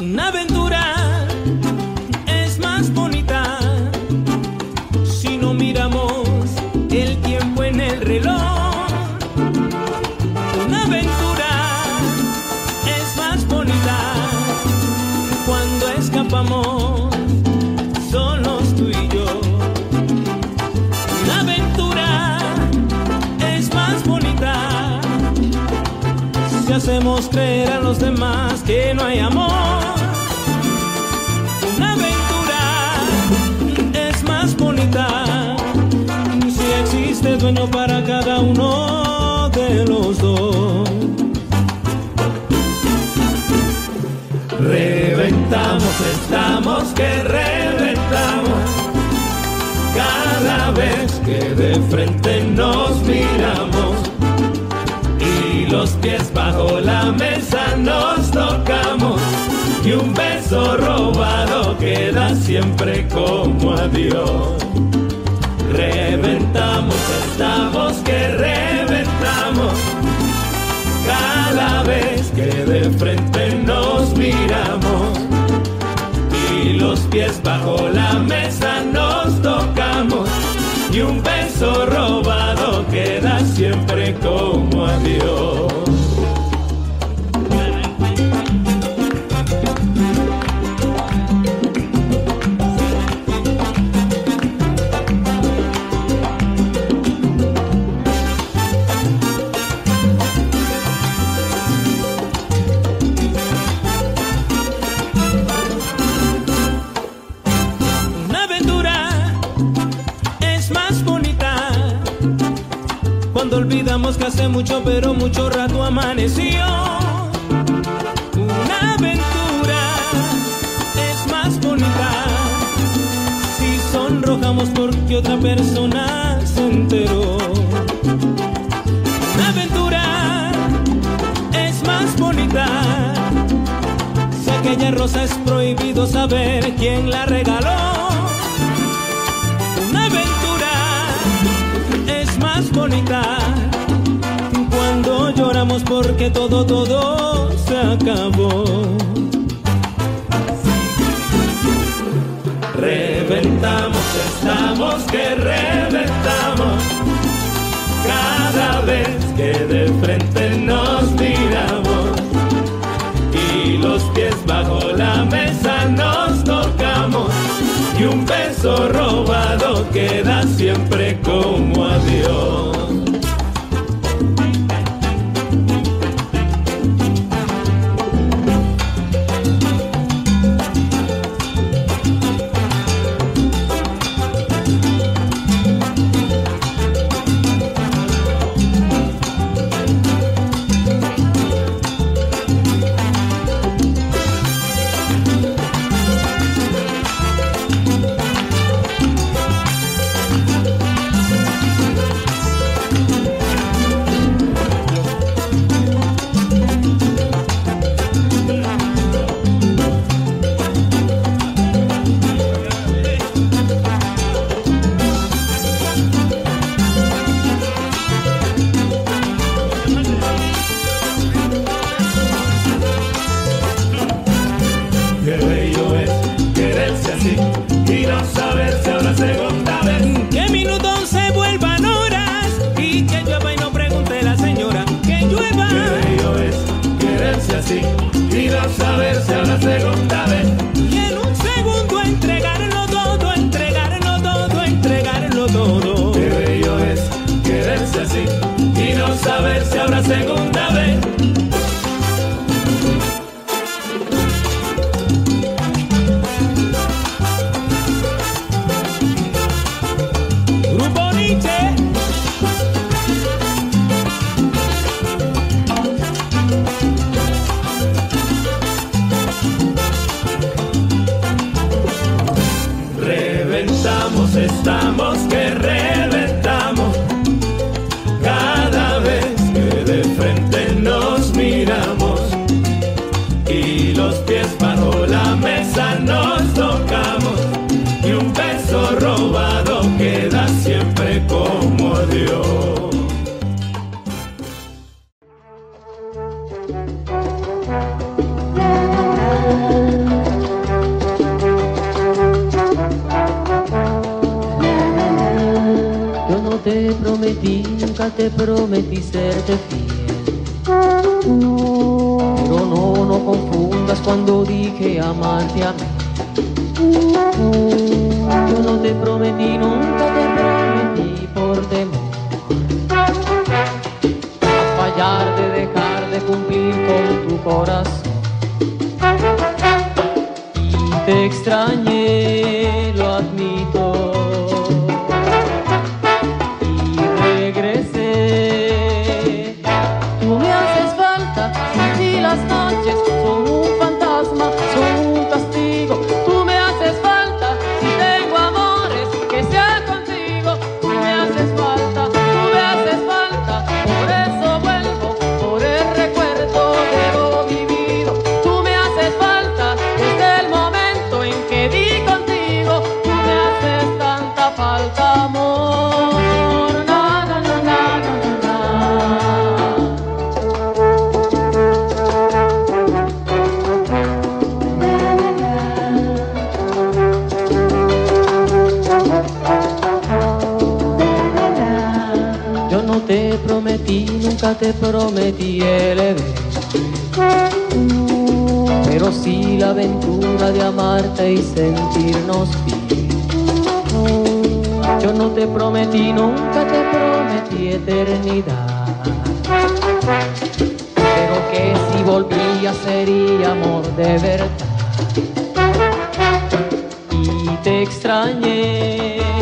Una aventura es más bonita si no miramos el tiempo en el reloj. Una aventura es más bonita cuando escapamos solos tú y yo. Una aventura es más bonita si hacemos creer a los demás que no hay amor. Dueño para cada uno de los dos. Reventamos, estamos que reventamos. Cada vez que de frente nos miramos y los pies bajo la mesa nos tocamos y un beso robado queda siempre como adiós. Reventamos, estamos que reventamos. Cada vez que de frente nos miramos y los pies bajo la mesa nos tocamos y un beso robado queda siempre como adiós. Pero mucho rato amaneció. Una aventura es más bonita si sonrojamos porque otra persona se enteró. Una aventura es más bonita si aquella rosa es prohibido saber quién la todo, todo se acabó. Reventamos, estamos que reventamos. Cada vez que de frente nos miramos y los pies bajo la mesa nos tocamos y un beso robado queda siempre como adiós. Yo no te prometí, nunca te prometí eternidad. Pero que si volvía sería amor de verdad. Y te extrañé.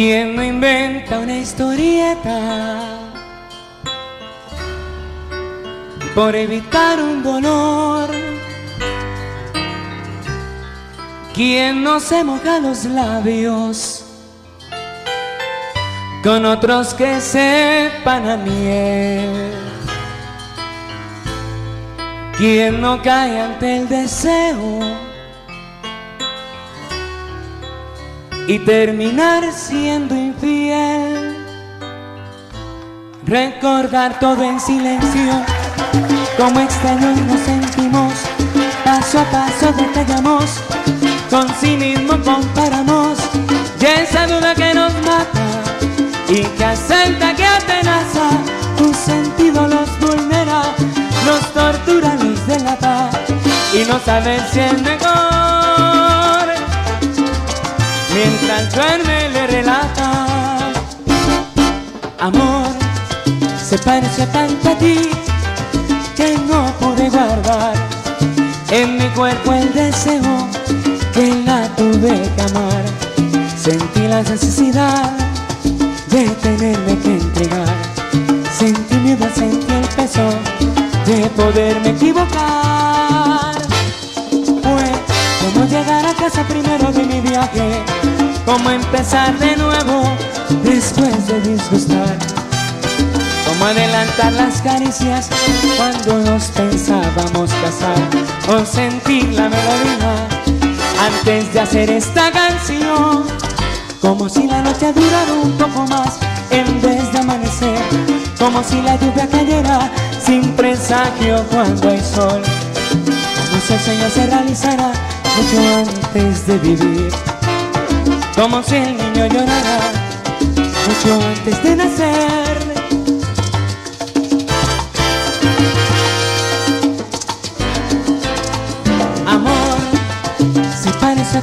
¿Quién no inventa una historieta? Por evitar un dolor. ¿Quién no se moja los labios? Con otros que sepan a miel. ¿Quién no cae ante el deseo? Y terminar siendo infiel. Recordar todo en silencio, como extraños nos sentimos, paso a paso detallamos, con sí mismo comparamos, y esa duda que nos mata y que asalta, que atenaza, tu sentido los vulnera, los tortura, los delata, y no sabes si es mejor, mientras duerme le relata, amor se parece tanto a ti que no pude guardar en mi cuerpo el deseo que la tuve que amar. Sentí la necesidad de tenerme que entregar. Sentí miedo, sentí el peso de poderme equivocar. Como empezar de nuevo después de disgustar Cómo adelantar las caricias cuando nos pensábamos casar o sentir la melodía antes de hacer esta canción. Como si la noche durara un poco más en vez de amanecer. Como si la lluvia cayera sin presagio cuando hay sol. Como si el sueño se realizara mucho antes de vivir. Como si el niño llorara mucho antes de nacer.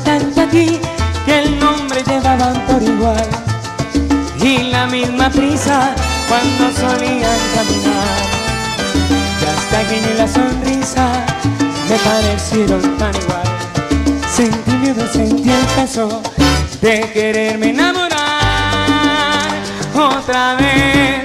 tanto a ti que el nombre llevaban por igual y la misma prisa cuando solían caminar. Y hasta que ni la sonrisa me parecieron tan igual. Sentí miedo, sentí el peso de quererme enamorar otra vez.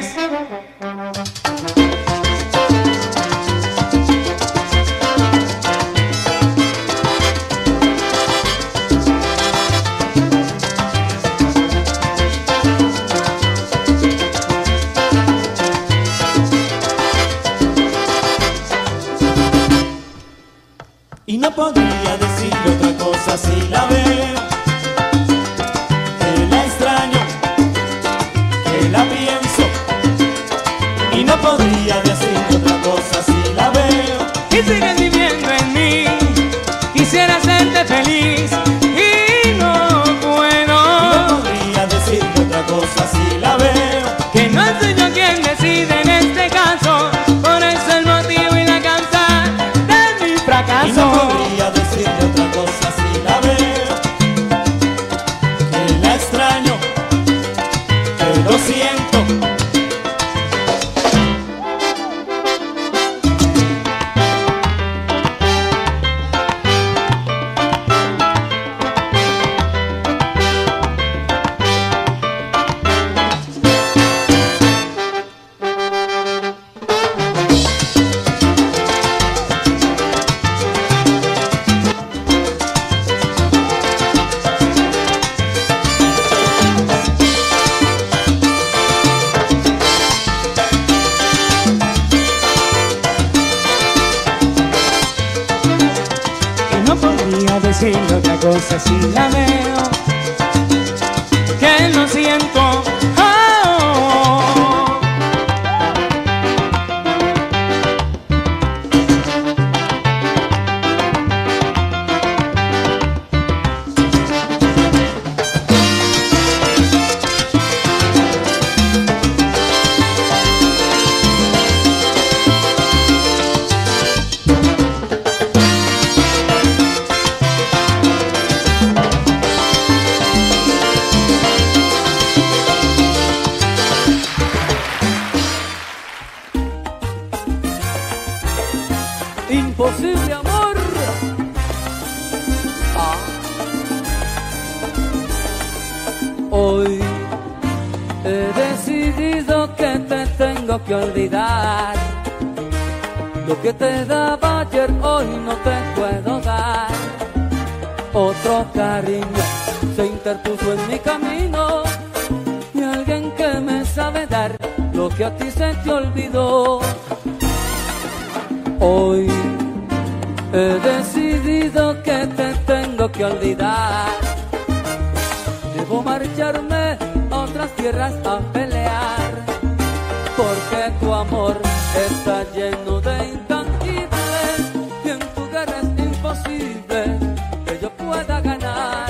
está lleno de intangibles y en tu guerra es imposible que yo pueda ganar.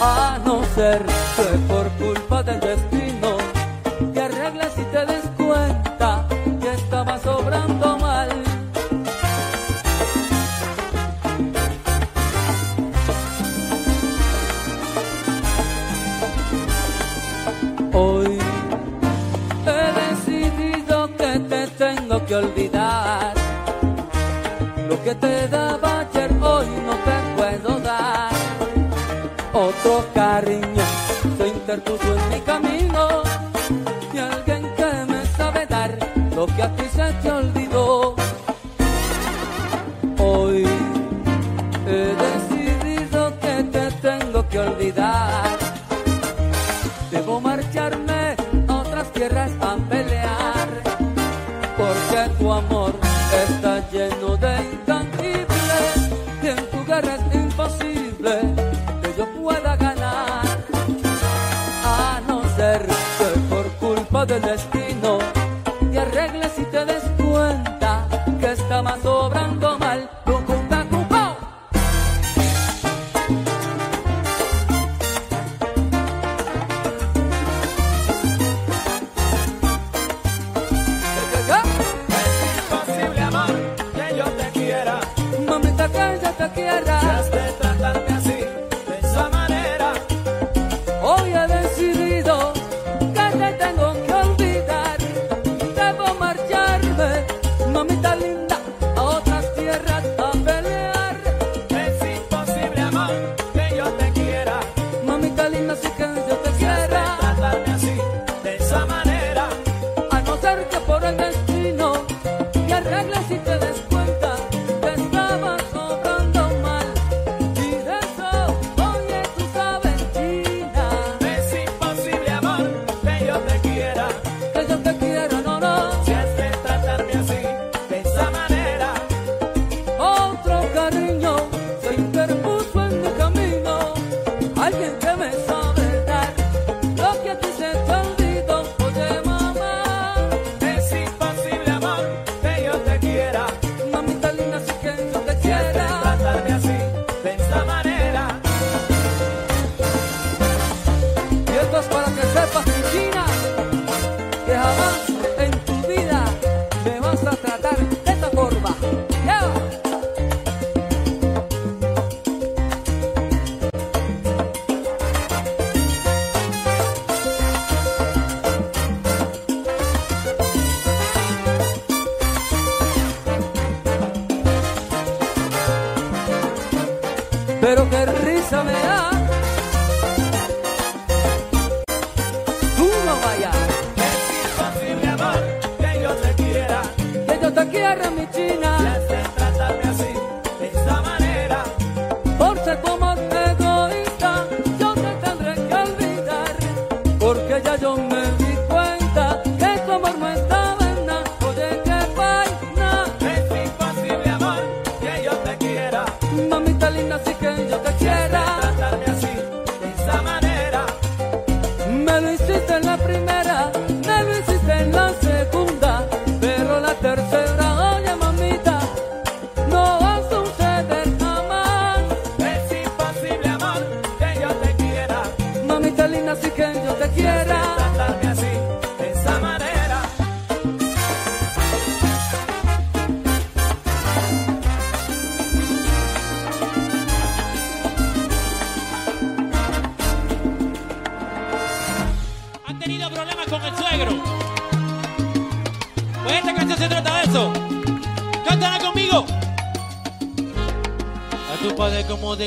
A no ser olvidar lo que te daba the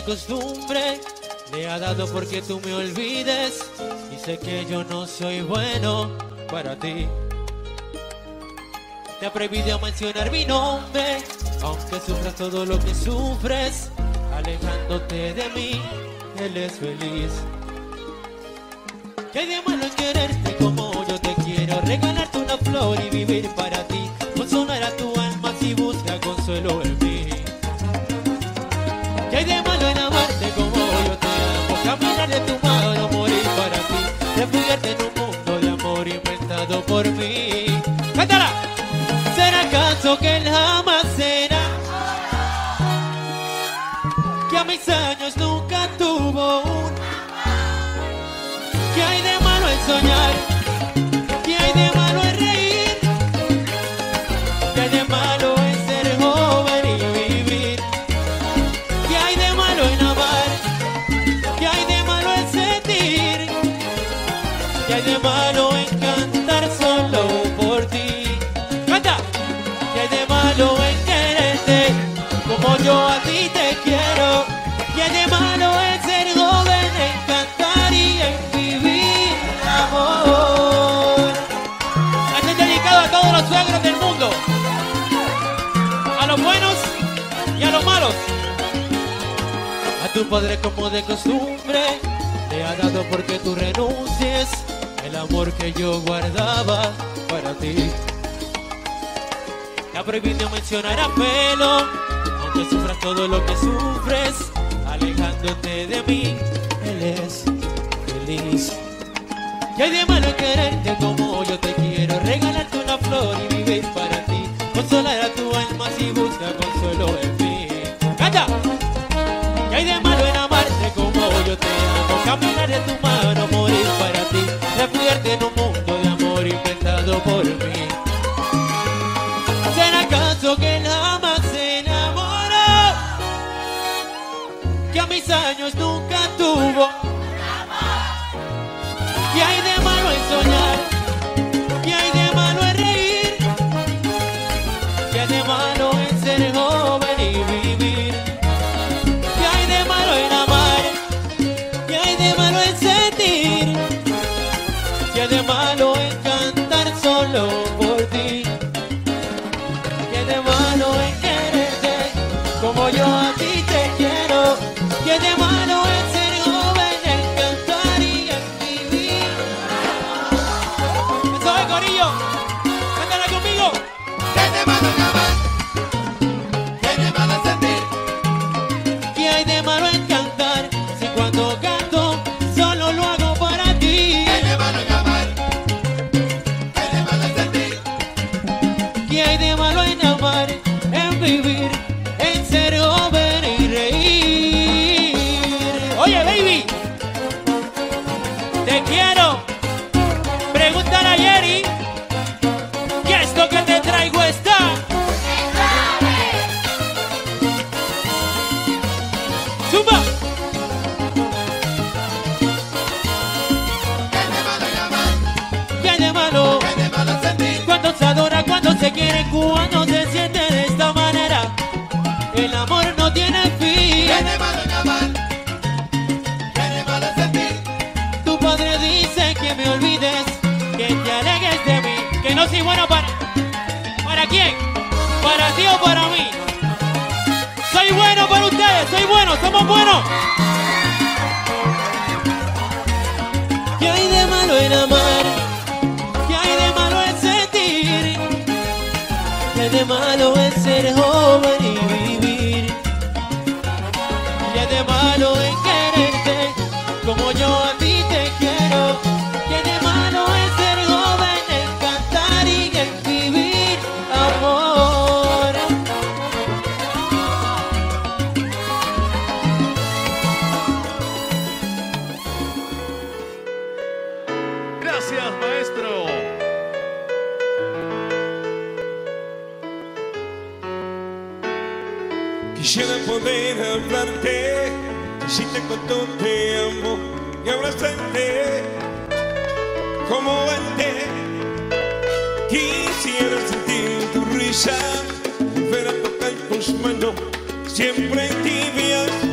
costumbre me ha dado porque tú me olvides y sé que yo no soy bueno para ti. Te ha prohibido mencionar mi nombre, aunque sufras todo lo que sufres, alejándote de mí, él es feliz. ¿Qué de malo en quererte como yo te quiero? Regalarte una flor y vivir para ti. en un mundo de amor inventado por mí. padre como de costumbre te ha dado porque tú renuncies el amor que yo guardaba para ti. Te ha prohibido mencionar a pelo, aunque sufras todo lo que sufres, alejándote de mí, él es feliz. Y hay de malo quererte como yo te quiero, regalarte una flor y vivir para ti, consolar a tu alma si busca consuelo en mí. ¡Canta! caminar en tu mano, morir para ti, refugiarte en un Gracias, maestro. Quisiera poder hablarte, decirte cuánto te amo y abrazarte como antes. Quisiera sentir tu risa, ver a tocar tus manos, siempre tibias.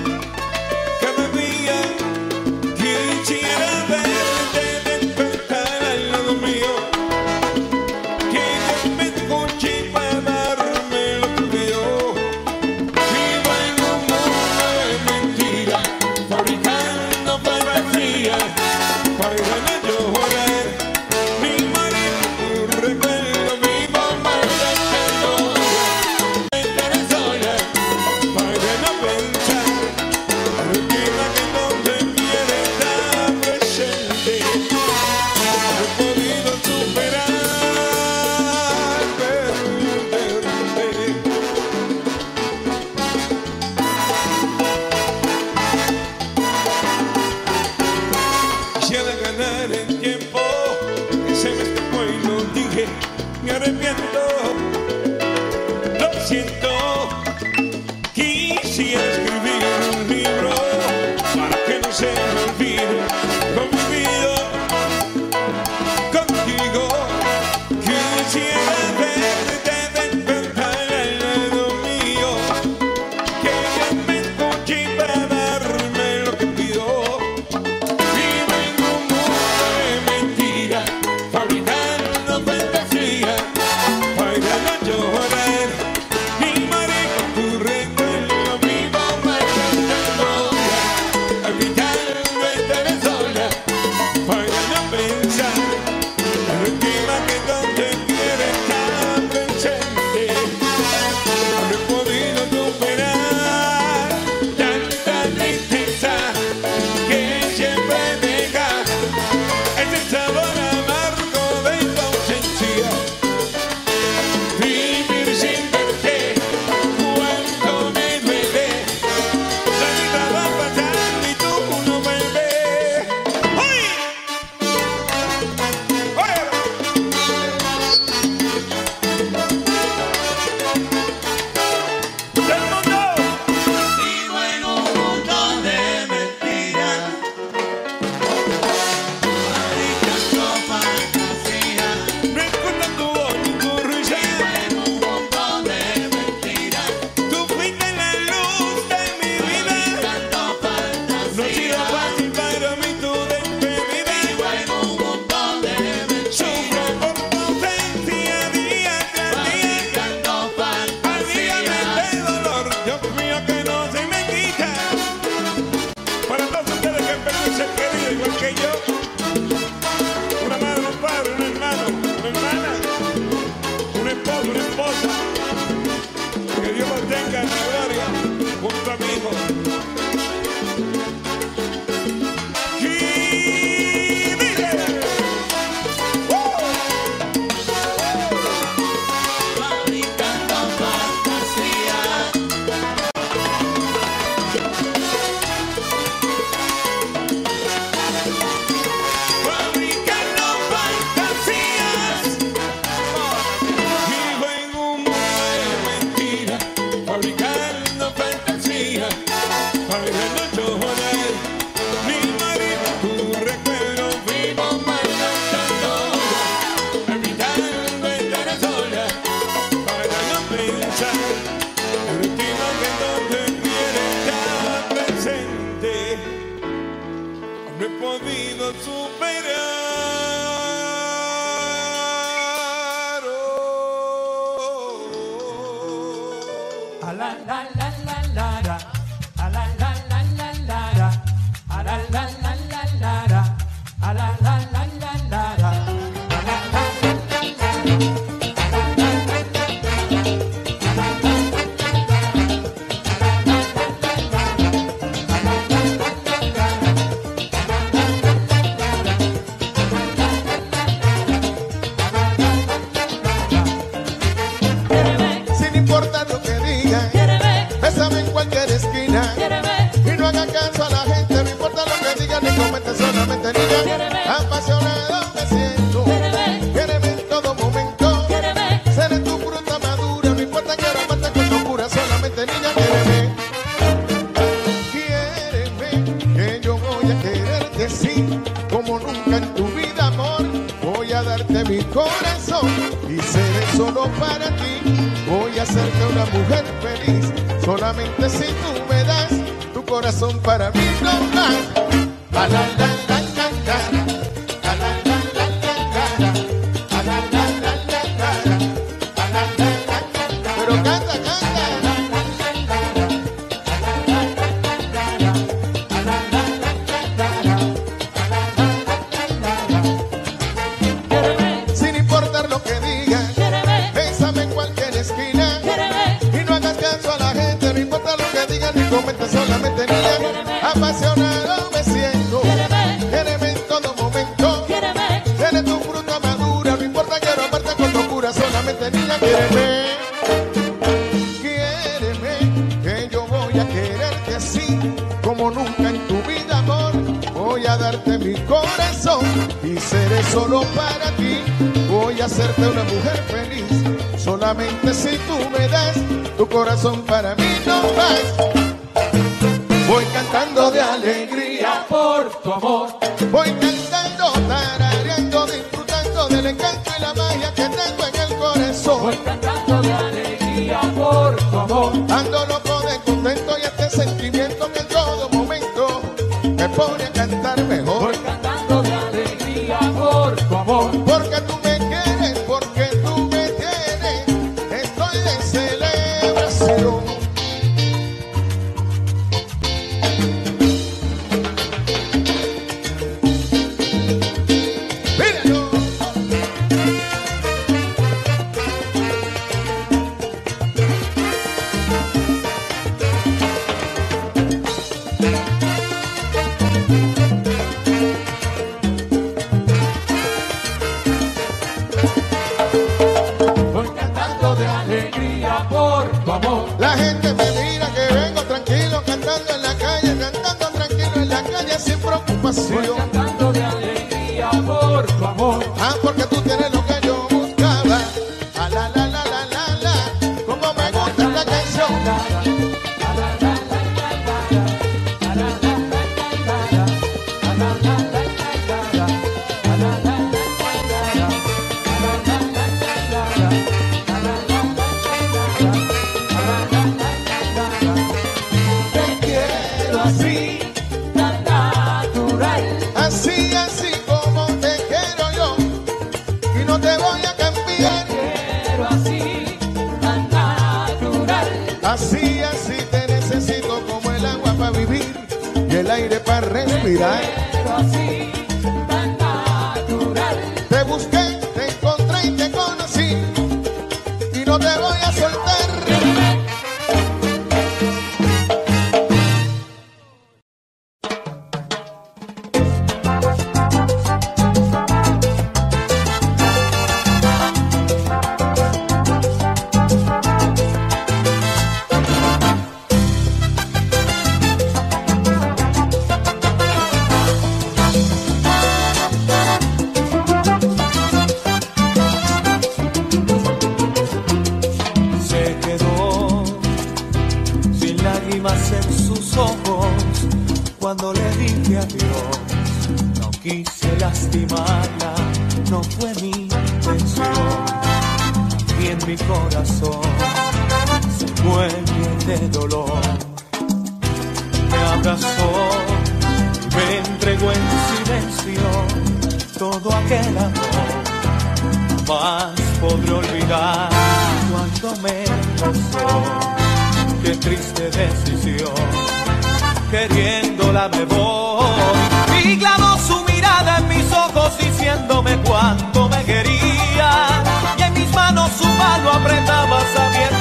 en todo momento me pone a cantar. lágrimas en sus ojos cuando le dije adiós. No quise lastimarla, no fue mi intención. Y en mi corazón se muere de dolor. Me abrazó y me entregó en silencio todo aquel amor. Más podré olvidar cuando me rozó qué triste decisión. Queriéndola me voy y clavó su mirada en mis ojos diciéndome cuánto me quería y en mis manos su mano apretaba sabiendo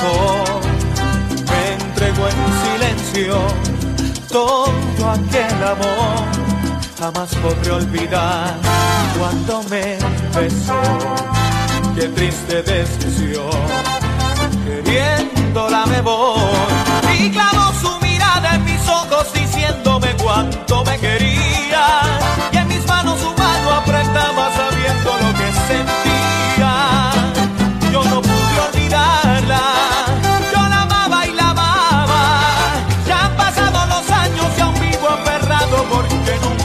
Me entregó en silencio todo aquel amor. Jamás podré olvidar cuando me besó. Qué triste decisión. Queriéndola me voy y clavó su mirada en mis ojos diciéndome cuánto porque no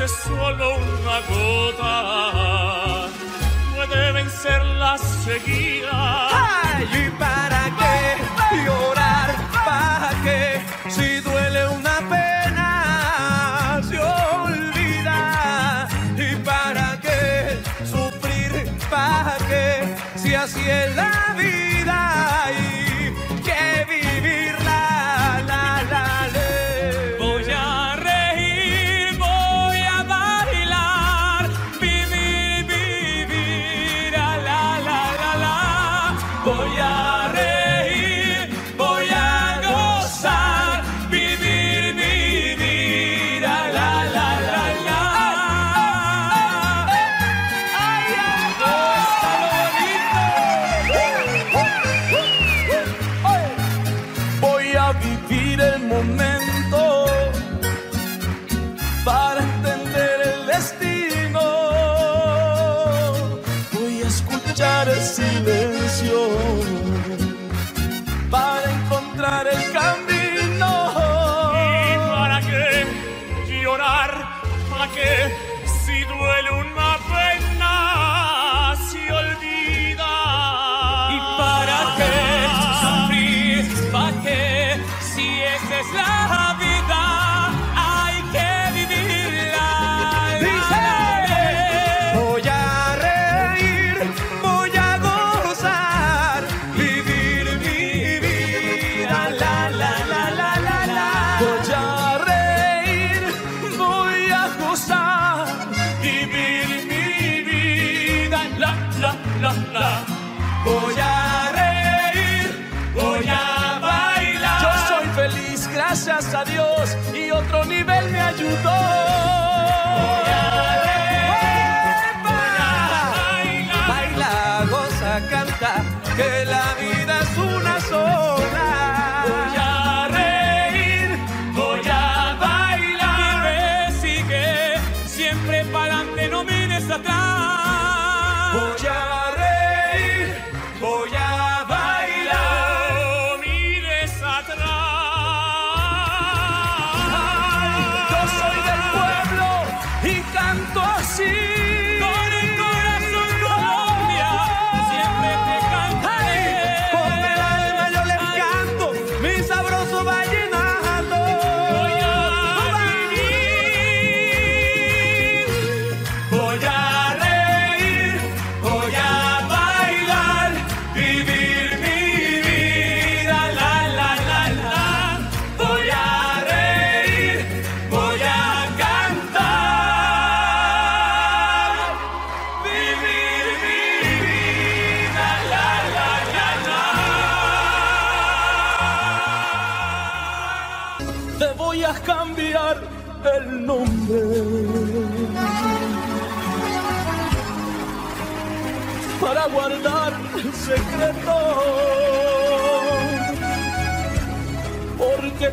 veces solo una gota puede vencer la sequía. ¡Ay! ¿Y para qué llorar? ¿Para qué? Si duele una pena, se olvida. ¿Y para qué sufrir? ¿Para qué? Si así es la Voy a reír, voy a gozar, vivir mi vida, la la la la la la, voy a reír, voy a gozar, vivir mi vida, la la la la, voy a reír, voy a bailar. Yo soy feliz, gracias a Dios, y otro nivel me ayudó.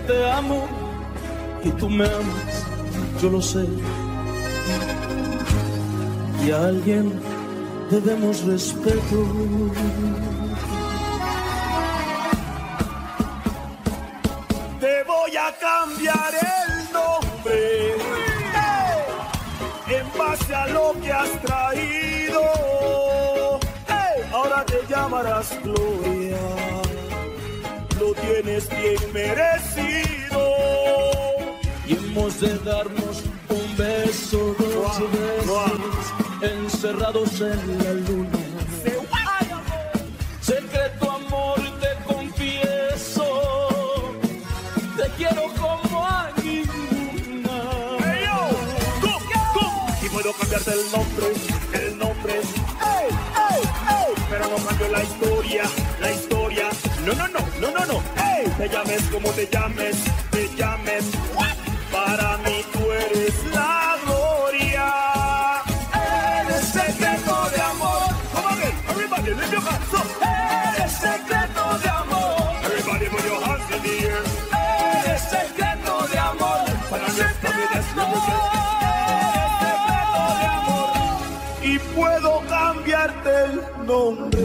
te amo y tú me amas, yo lo sé. Y a alguien debemos respeto. Te voy a cambiar el nombre en base a lo que has traído. Ahora te llamarás Gloria lo tienes bien merecido. Y hemos de darnos un beso, dos besos, encerrados en la luna No, no, no. ¡Hey! Te llames como te llames, te llames. ¿What? Para mí tú eres la gloria. Eres secreto de amor. Come again, everybody, lift your hands up. Eres secreto de amor. Everybody put your hands in the air. Eres secreto de amor. Para nuestra vida es Eres secreto de amor. Y puedo cambiarte el nombre.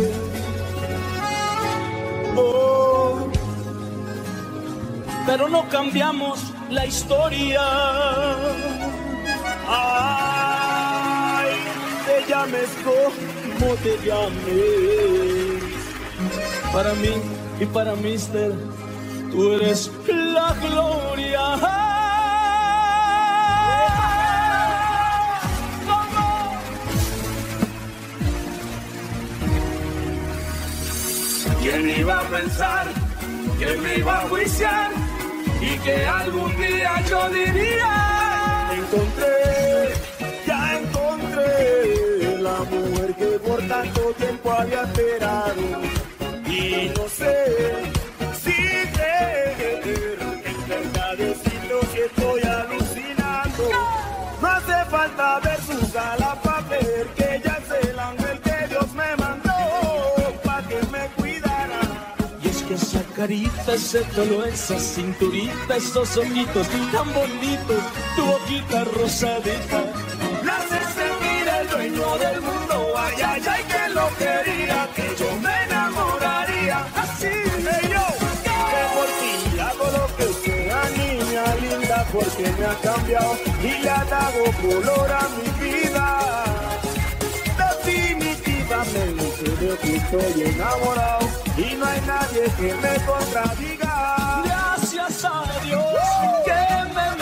Pero no cambiamos la historia. ay, te llames como te llames. Para mí y para Mister, tú eres la gloria. ¿Quién iba a pensar? ¿Quién me iba a juiciar? Que algún día yo diría Encontré, ya encontré la mujer que por tanto tiempo había esperado. Y no sé si creer, en verdad decirlo si estoy alucinando. No hace falta ver sus alas carita, ese pelo, esa cinturita, esos ojitos tan bonitos, tu boquita rosadita. Me hace sentir el dueño del mundo, ay, ay, ay, que lo quería, que yo me enamoraría, así de yo, que por ti hago lo que sea, niña linda, porque me ha cambiado y le ha dado color a mi vida. Definitivamente de ti estoy enamorado y no hay nadie que me contradiga. Gracias a Dios que me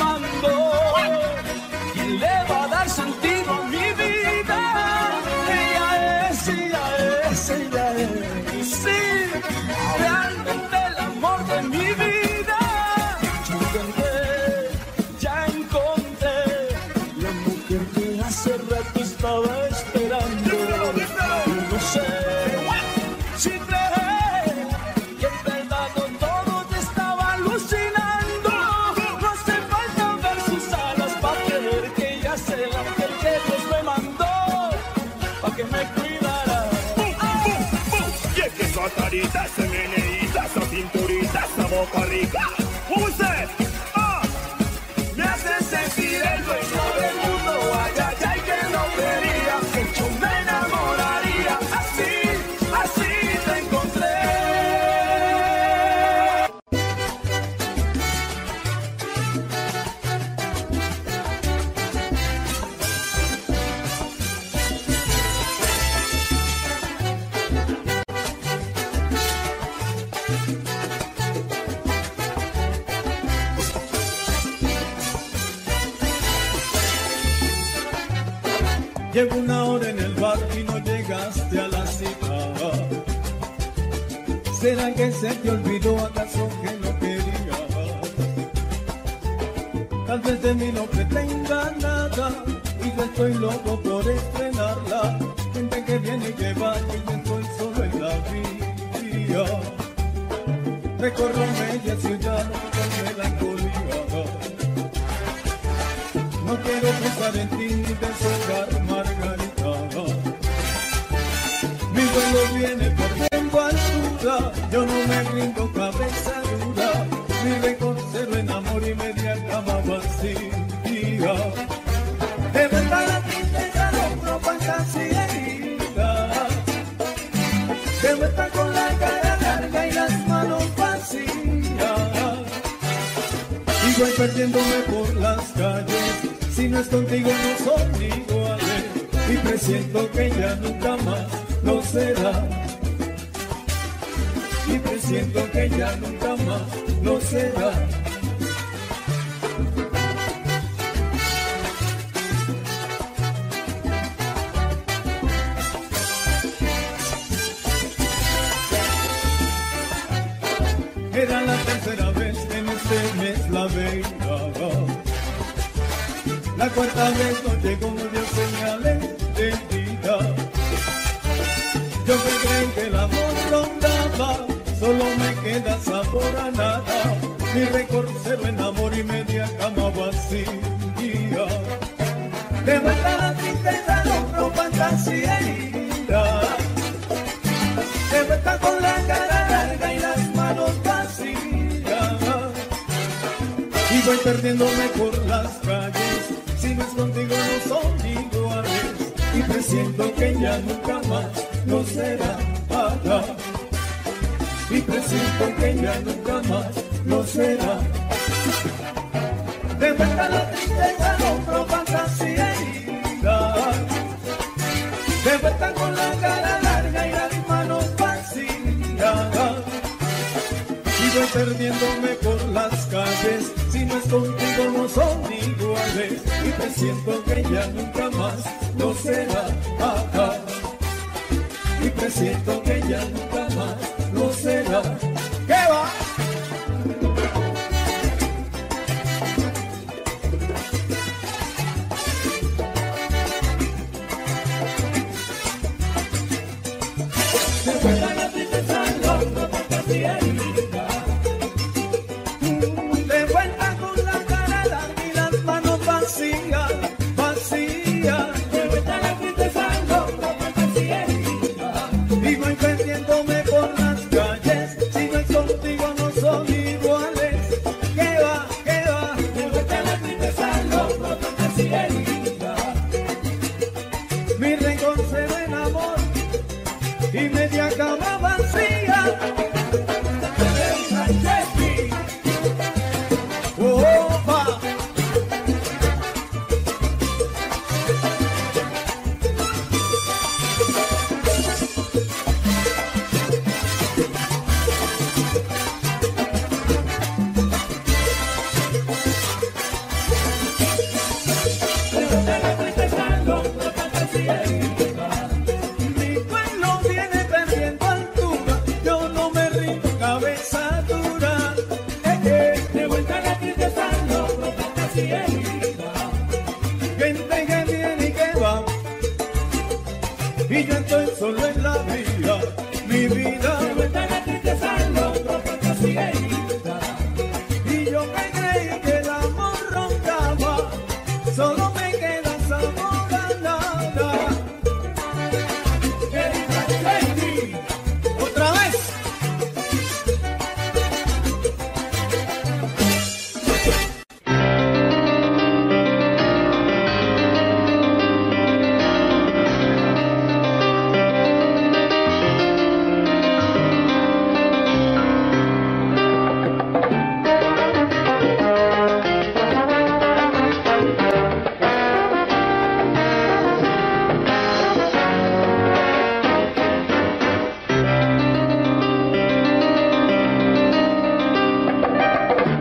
esa en ti ni deshogar Margarita. Mi vuelo viene perdiendo altura, yo no me rindo cabeza dura. Mi récord cero en amor y media cama vacía. De verdad la tristeza no fantasía herida. De vuelta con la cara larga y las manos vacías. Y voy perdiéndome por las calles. No es contigo no son iguales. Y presiento que ya nunca más lo será. Y presiento que ya nunca más lo será. cuántas veces noche como Dios señales de vida. Yo que creí que el amor rondaba, solo me queda sabor a nada. Mi récord en amor y media cama vacía. Te mata la tristeza no con fantasía herida. Te mata con la cara larga y las manos vacías. Y voy perdiéndome por las presiento que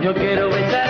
Yo quiero besar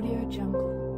Audio Jungle.